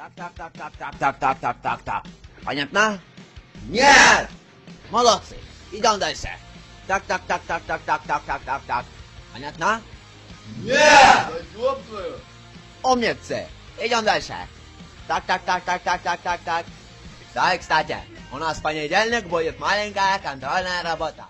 Так, так, так, так, так, так, так, так, так, так. Понятно? Нет! Молодцы. Идем дальше. Так, так, так, так, так, так, так, так, так, так. Понятно? Нет! Умницы. Идем дальше. Так, так, так, так, так, так, так, так. Да, и кстати, у нас в понедельник будет маленькая контрольная работа.